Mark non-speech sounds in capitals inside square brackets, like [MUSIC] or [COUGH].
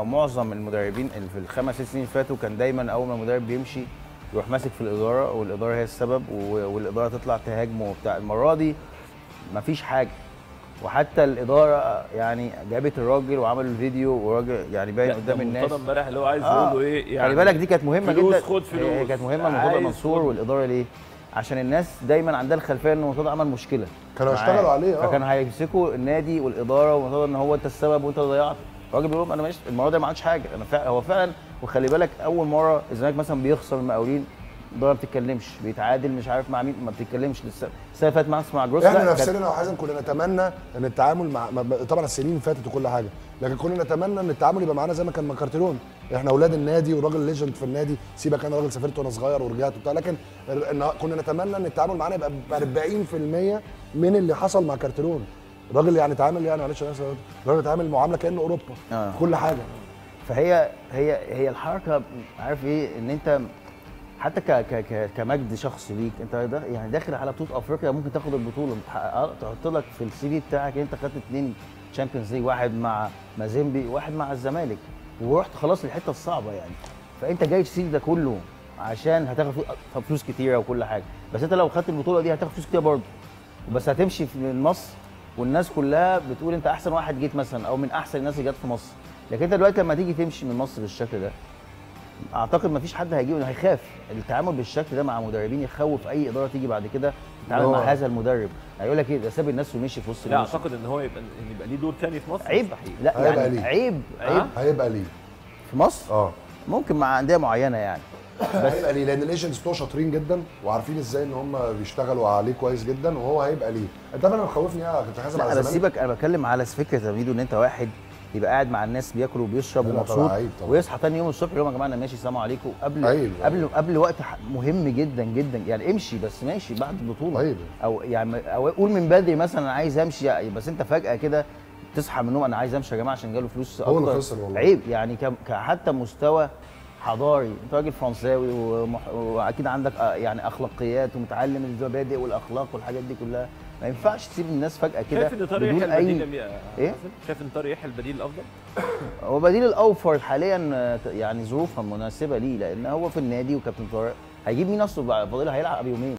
أو معظم المدربين اللي في الخمس ست سنين اللي فاتوا كان دايما أول ما المدرب بيمشي يروح ماسك في الإدارة والإدارة هي السبب والإدارة تطلع تهاجمه وبتاع المرة دي مفيش حاجة وحتى الإدارة يعني جابت الراجل وعملوا الفيديو وراجل يعني باين قدام الناس مرتضى امبارح اللي هو عايز آه. يقول له إيه يعني خلي بالك دي كانت مهمة فلوس جدا خد هي فلوس كانت مهمة لمرتضى عايز منصور. والإدارة ليه؟ عشان الناس دايما عندها الخلفية إن مرتضى عمل مشكلة كانوا معاه. يشتغلوا عليه، آه. فكانوا هيمسكوا النادي والإدارة ومرتضى إن هو أنت السبب وأنت اللي ضيعت الراجل بيقول لهم أنا مش المرة دي ما عملتش حاجة أنا فع... هو فعلا وخلي بالك أول مرة الزمالك مثلا بيخسر المقاولين الاداره ما بتتكلمش بيتعادل مش عارف مع مين ما بتتكلمش لسه السنة اللي فاتت مع مع جروس إحنا نفسنا لو حازم كنا نتمنى إن التعامل مع طبعا السنين اللي فاتت وكل حاجة لكن كنا نتمنى إن التعامل يبقى معانا زي ما كان مع كارتيرون إحنا أولاد النادي وراجل legend في النادي سيبك أنا راجل سافرت وأنا صغير ورجعت وبتاع لكن كنا نتمنى إن التعامل معانا يبقى ب 40% من اللي حصل مع كارتيرون الراجل يعني اتعامل يعني معلش أنا الراجل اتعامل معاملة كأنه أوروبا آه. كل حاجة. فهي هي هي الحركة عارف إيه؟ إن أنت حتى ك ك ك كمجد شخصي ليك أنت دا يعني داخل على بطولة أفريقيا ممكن تاخد البطولة. تحط لك في ال CV بتاعك أنت خدت اثنين Champions League واحد مع مازيمبي واحد مع الزمالك ورحت خلاص للحته الصعبة يعني. فأنت جاي تسيب ده كله عشان هتاخد فلو- فلوس كتيرة وكل حاجة. بس أنت لو خدت البطولة دي هتاخد فلوس كتير برضه. بس هتمشي في مصر والناس كلها بتقول انت احسن واحد جيت مثلا أو من احسن الناس اللي جت في مصر. لكن انت دلوقتي لما تيجي تمشي من مصر بالشكل ده اعتقد ما فيش حد هيجيبه هيخاف التعامل بالشكل ده مع مدربين يخوف اي اداره تيجي بعد كده تتعامل مع. هذا المدرب. هيقول لك إيه ده ساب الناس ومشي في وسط لا. أعتقد إن هو يبقى إن يبقى ليه دور تاني في مصر عيب. مستحيل. لا هيبقى يعني ليه. عيب عيب. هيبقى ليه. في مصر؟ آه. ممكن مع أندية معينة يعني. [LAUGHS] هيبقى ليه لأن ال agents بتوع شاطرين جدا وعارفين إزاي إن هم بيشتغلوا عليه كويس جدا وهو هيبقى ليه أنت أنا مخوفني كابتن حازم لا على أنا سيبك أنا بتكلم على فكرة يا ميدو إن أنت واحد يبقى قاعد مع الناس بياكل وبيشرب ومبسوط. ويصحى تاني يوم الصبح يقول يا جماعة أنا ماشي السلام عليكم قبل عيب. قبل قبل وقت مهم جدا جدا يعني امشي بس ماشي بعد البطولة عيب. أو يعني أو قول من بدري مثلا أنا عايز أمشي يعني بس أنت فجأة كده تصحى من النوم أنا عايز أمشي يا جماعة عشان جاله فلوس هو اللي. خسر والله. عيب يعني ك- كحتى مستوى حضاري انت راجل فرنساوي ومح... واكيد عندك آه، يعني اخلاقيات ومتعلم المبادئ والاخلاق والحاجات دي كلها. ما ينفعش تسيب الناس فجأة كده شايف إن طارق يحيى البديل اي يا إيه؟ حسن؟ شايف إن طارق يحيى البديل الأفضل؟ [COUGHS] هو بديل الأوفر حاليا آه، يعني ظروفها مناسبة ليه؟ لأن هو في النادي وكابتن طارق هيجيب مين اصله فاضل هيلعب يومين.